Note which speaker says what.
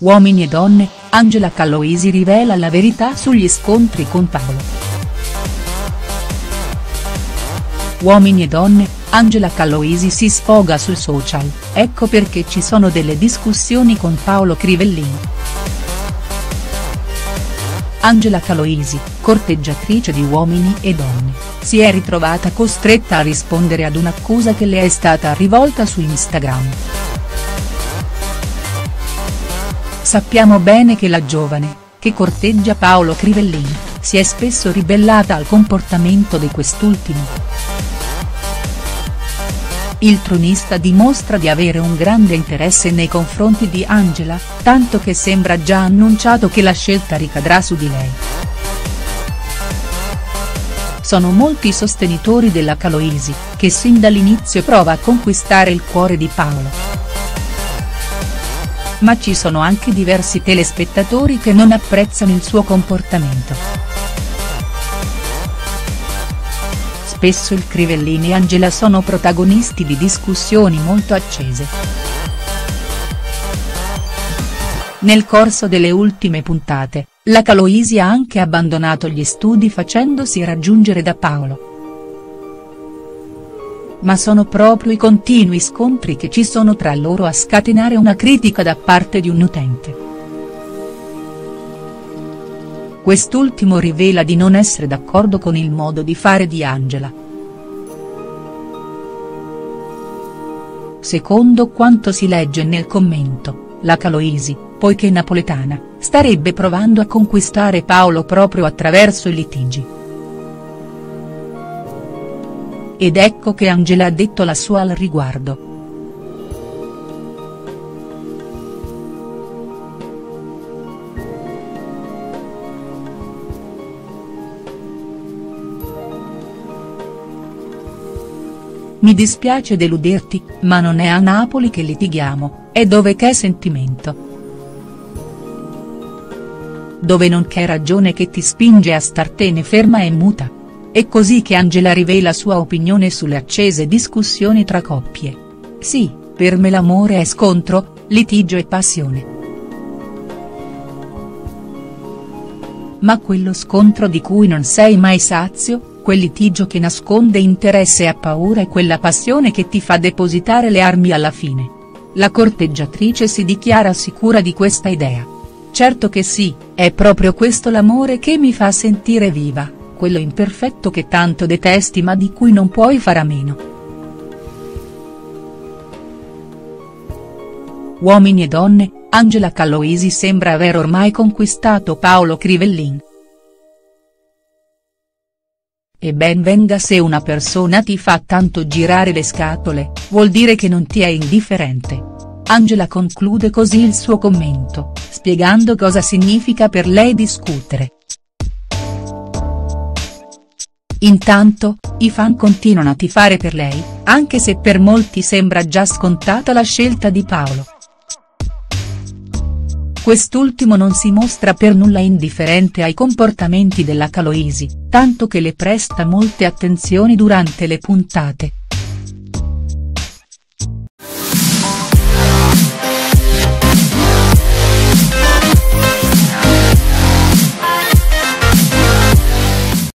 Speaker 1: Uomini e donne, Angela Calloisi rivela la verità sugli scontri con Paolo. Uomini e donne, Angela Calloisi si sfoga sui social, ecco perché ci sono delle discussioni con Paolo Crivellin. Angela Caloisi, corteggiatrice di Uomini e Donne, si è ritrovata costretta a rispondere ad un'accusa che le è stata rivolta su Instagram. Sappiamo bene che la giovane, che corteggia Paolo Crivellin, si è spesso ribellata al comportamento di quest'ultimo. Il tronista dimostra di avere un grande interesse nei confronti di Angela, tanto che sembra già annunciato che la scelta ricadrà su di lei. Sono molti i sostenitori della Caloisi, che sin dall'inizio prova a conquistare il cuore di Paolo ma ci sono anche diversi telespettatori che non apprezzano il suo comportamento. Spesso il Crivellini e Angela sono protagonisti di discussioni molto accese. Nel corso delle ultime puntate, la Caloisi ha anche abbandonato gli studi facendosi raggiungere da Paolo ma sono proprio i continui scontri che ci sono tra loro a scatenare una critica da parte di un utente. Quest'ultimo rivela di non essere d'accordo con il modo di fare di Angela. Secondo quanto si legge nel commento, la Caloisi, poiché napoletana, starebbe provando a conquistare Paolo proprio attraverso i litigi. Ed ecco che Angela ha detto la sua al riguardo. Mi dispiace deluderti, ma non è a Napoli che litighiamo, è dove c'è sentimento. Dove non c'è ragione che ti spinge a startene ferma e muta. È così che Angela rivela sua opinione sulle accese discussioni tra coppie. Sì, per me l'amore è scontro, litigio e passione. Ma quello scontro di cui non sei mai sazio, quel litigio che nasconde interesse e paura e quella passione che ti fa depositare le armi alla fine. La corteggiatrice si dichiara sicura di questa idea. Certo che sì, è proprio questo l'amore che mi fa sentire viva quello imperfetto che tanto detesti ma di cui non puoi fare a meno. Uomini e donne, Angela Calloisi sembra aver ormai conquistato Paolo Crivellin. E ben venga se una persona ti fa tanto girare le scatole, vuol dire che non ti è indifferente. Angela conclude così il suo commento, spiegando cosa significa per lei discutere. Intanto, i fan continuano a tifare per lei, anche se per molti sembra già scontata la scelta di Paolo. Quest'ultimo non si mostra per nulla indifferente ai comportamenti della Caloisi, tanto che le presta molte attenzioni durante le puntate.